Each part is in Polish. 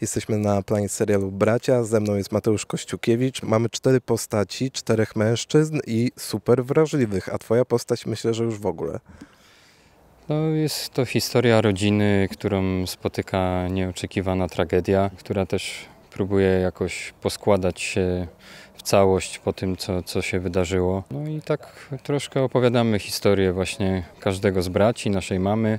Jesteśmy na planie serialu Bracia. Ze mną jest Mateusz Kościukiewicz. Mamy cztery postaci, czterech mężczyzn i super wrażliwych, a twoja postać myślę, że już w ogóle. No, jest to historia rodziny, którą spotyka nieoczekiwana tragedia, która też próbuje jakoś poskładać się w całość po tym, co, co się wydarzyło. No i tak troszkę opowiadamy historię właśnie każdego z braci, naszej mamy,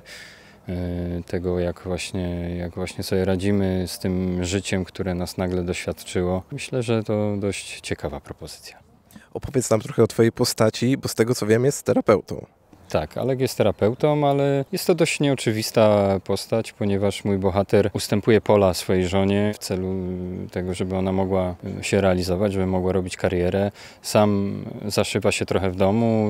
tego jak właśnie, jak właśnie sobie radzimy z tym życiem, które nas nagle doświadczyło. Myślę, że to dość ciekawa propozycja. Opowiedz nam trochę o twojej postaci, bo z tego co wiem jest terapeutą. Tak, Alek jest terapeutą, ale jest to dość nieoczywista postać, ponieważ mój bohater ustępuje pola swojej żonie w celu tego, żeby ona mogła się realizować, żeby mogła robić karierę. Sam zaszywa się trochę w domu,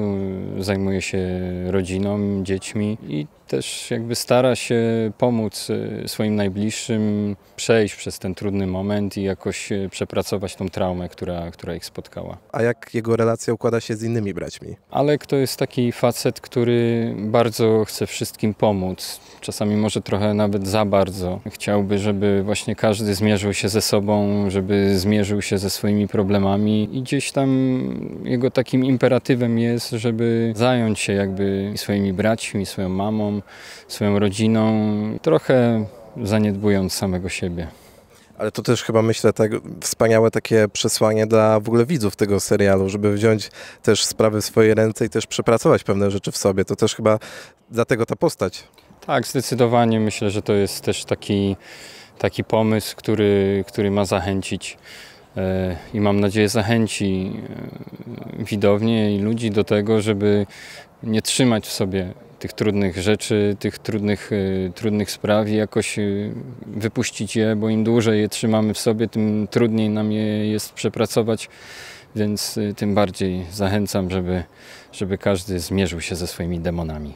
zajmuje się rodziną, dziećmi i też jakby stara się pomóc e, swoim najbliższym przejść przez ten trudny moment i jakoś e, przepracować tą traumę, która, która ich spotkała. A jak jego relacja układa się z innymi braćmi? Alek to jest taki facet, który bardzo chce wszystkim pomóc. Czasami może trochę nawet za bardzo. Chciałby, żeby właśnie każdy zmierzył się ze sobą, żeby zmierzył się ze swoimi problemami i gdzieś tam jego takim imperatywem jest, żeby zająć się jakby swoimi braćmi, swoją mamą, swoją rodziną, trochę zaniedbując samego siebie. Ale to też chyba myślę tak wspaniałe takie przesłanie dla w ogóle widzów tego serialu, żeby wziąć też sprawy w swoje ręce i też przepracować pewne rzeczy w sobie. To też chyba dlatego ta postać. Tak, zdecydowanie myślę, że to jest też taki, taki pomysł, który, który ma zachęcić e, i mam nadzieję zachęci e, widownię i ludzi do tego, żeby nie trzymać w sobie tych trudnych rzeczy, tych trudnych, e, trudnych spraw i jakoś wypuścić je, bo im dłużej je trzymamy w sobie, tym trudniej nam je jest przepracować, więc tym bardziej zachęcam, żeby, żeby każdy zmierzył się ze swoimi demonami.